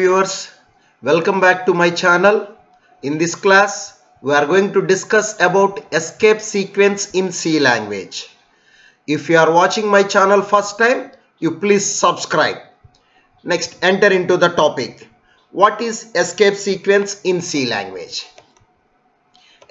viewers welcome back to my channel. In this class we are going to discuss about escape sequence in C language. If you are watching my channel first time you please subscribe. Next enter into the topic. What is escape sequence in C language?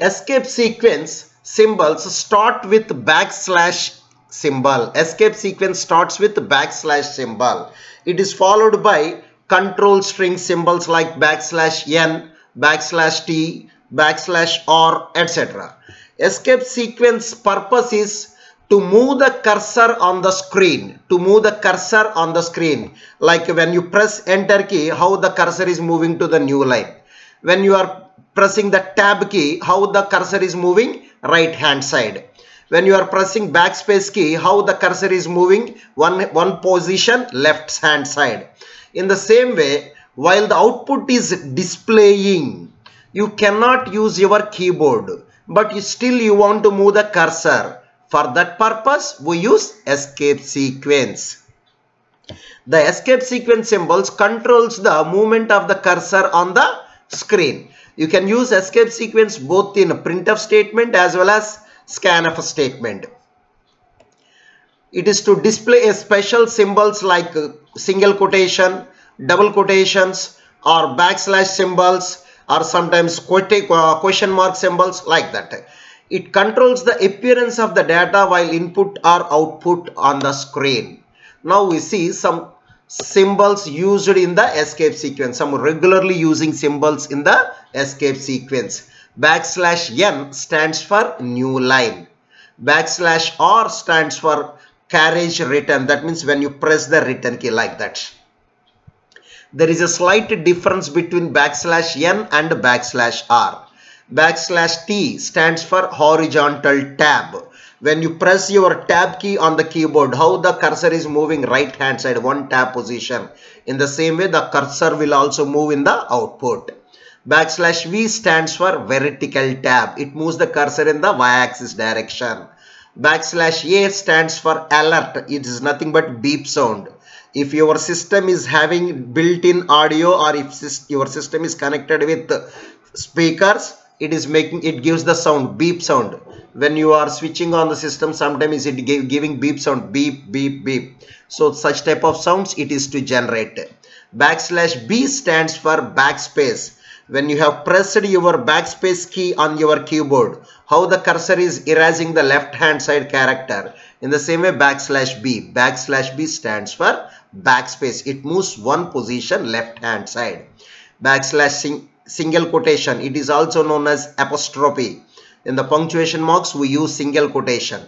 Escape sequence symbols start with backslash symbol. Escape sequence starts with backslash symbol. It is followed by control string symbols like backslash n, backslash t, backslash r, etc. Escape sequence purpose is to move the cursor on the screen, to move the cursor on the screen. Like when you press enter key, how the cursor is moving to the new line. When you are pressing the tab key, how the cursor is moving right hand side when you are pressing backspace key how the cursor is moving one one position left hand side in the same way, while the output is displaying, you cannot use your keyboard, but you still you want to move the cursor. For that purpose, we use escape sequence. The escape sequence symbols controls the movement of the cursor on the screen. You can use escape sequence both in printf statement as well as scanf statement. It is to display a special symbols like single quotation, double quotations or backslash symbols or sometimes uh, question mark symbols like that. It controls the appearance of the data while input or output on the screen. Now we see some symbols used in the escape sequence. Some regularly using symbols in the escape sequence. Backslash n stands for new line. Backslash r stands for carriage return. That means when you press the return key like that. There is a slight difference between backslash n and backslash r. Backslash t stands for horizontal tab. When you press your tab key on the keyboard how the cursor is moving? Right hand side one tab position. In the same way the cursor will also move in the output. Backslash v stands for vertical tab. It moves the cursor in the y-axis direction backslash a stands for alert. It is nothing but beep sound. If your system is having built-in audio or if your system is connected with speakers it is making it gives the sound beep sound. When you are switching on the system sometimes it give, giving beep sound beep beep beep. So such type of sounds it is to generate. Backslash b stands for backspace when you have pressed your backspace key on your keyboard how the cursor is erasing the left hand side character. In the same way backslash b. Backslash b stands for backspace. It moves one position left hand side. Backslash sing single quotation. It is also known as apostrophe. In the punctuation marks we use single quotation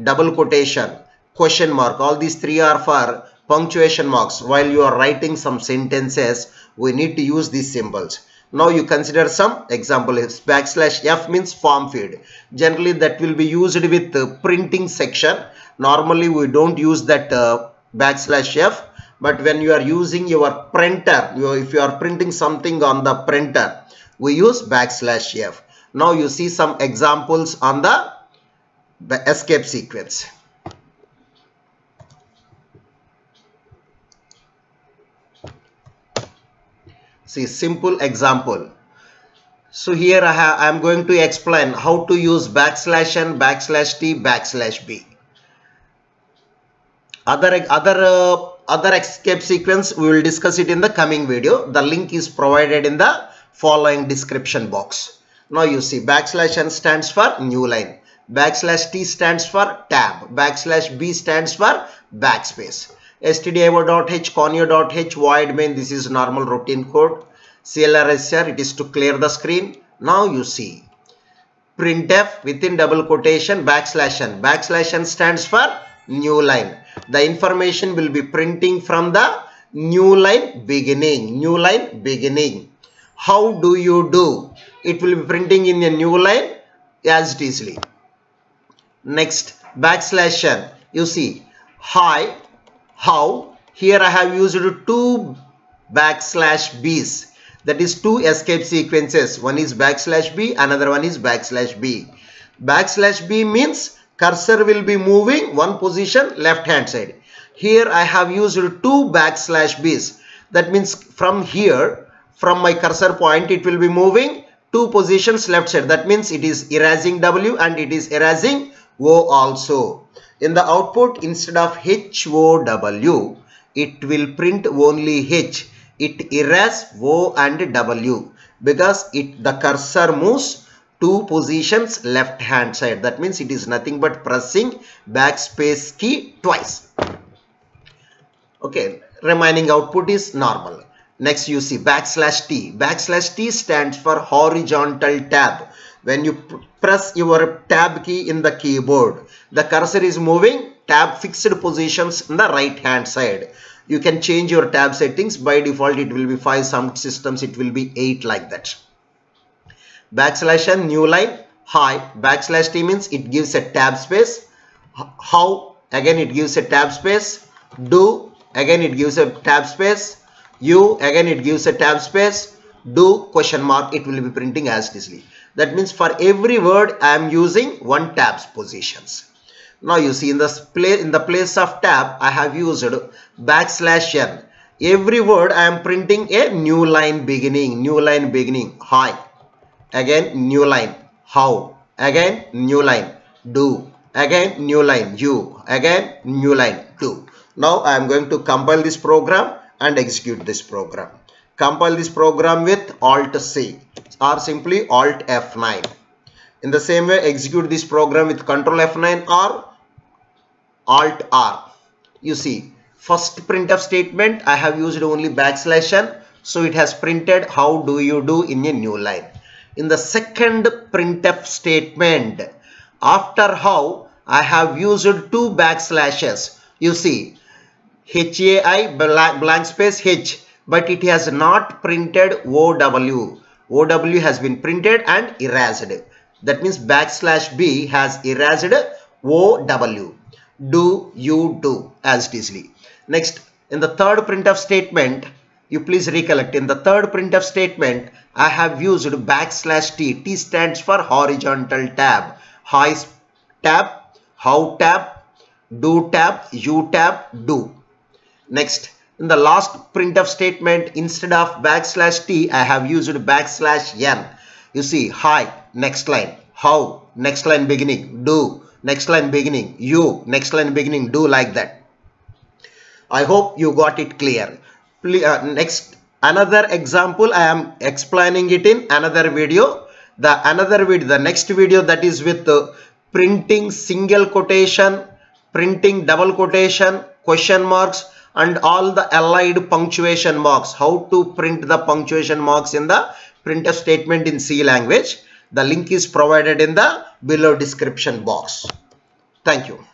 double quotation question mark. All these three are for punctuation marks. While you are writing some sentences we need to use these symbols now you consider some example. Backslash F means form feed. Generally that will be used with the printing section. Normally we don't use that uh, backslash F. But when you are using your printer, you, if you are printing something on the printer, we use backslash F. Now you see some examples on the escape sequence. See simple example. So here I, have, I am going to explain how to use backslash n backslash t backslash b. Other other uh, other escape sequence we will discuss it in the coming video. The link is provided in the following description box. Now you see backslash n stands for new line. Backslash t stands for tab. Backslash b stands for backspace stdio.h conio.h void main this is normal routine code. Clrscr it is to clear the screen. Now you see. Printf within double quotation backslash n. Backslash n stands for new line. The information will be printing from the new line beginning. New line beginning. How do you do? It will be printing in a new line as easily next backslash n. You see hi how? Here I have used two backslash b's. That is two escape sequences. One is backslash b, another one is backslash b. Backslash b means cursor will be moving one position left hand side. Here I have used two backslash b's. that means from here from my cursor point it will be moving two positions left side that means it is erasing w and it is erasing o also in the output instead of HOW it will print only H. It erase O and W because it the cursor moves two positions left hand side. That means it is nothing but pressing backspace key twice. Okay remaining output is normal. Next you see backslash t. Backslash t stands for horizontal tab when you press your tab key in the keyboard the cursor is moving tab fixed positions in the right hand side. You can change your tab settings. By default it will be 5 some systems. It will be 8 like that. Backslash and new line. Hi. Backslash t means it gives a tab space. How? Again it gives a tab space. Do. Again it gives a tab space. You. Again it gives a tab space. Do? Question mark. It will be printing as it that means for every word I am using one tabs positions. Now you see in the place in the place of tab I have used backslash n. Every word I am printing a new line beginning, new line beginning, hi. Again new line, how. Again new line, do. Again new line, you. Again new line, do. Now I am going to compile this program and execute this program. Compile this program with Alt C or simply Alt F9. In the same way execute this program with Control F9 or Alt R. You see first printf statement I have used only backslash n so it has printed how do you do in a new line. In the second printf statement after how I have used two backslashes. You see HAI blank space H but it has not printed OW. OW has been printed and erased. That means backslash B has erased OW. Do you do as is. Next, in the third printf statement, you please recollect in the third printf statement, I have used backslash T. T stands for horizontal tab. Hi tab, how tab, do tab, you tab, do. Next, in the last printf statement, instead of backslash t, I have used backslash n. You see, hi, next line, how, next line beginning, do, next line beginning, you, next line beginning, do like that. I hope you got it clear. Uh, next, another example, I am explaining it in another video. The another video, the next video that is with uh, printing single quotation, printing double quotation, question marks, and all the allied punctuation marks. How to print the punctuation marks in the printf statement in C language. The link is provided in the below description box. Thank you.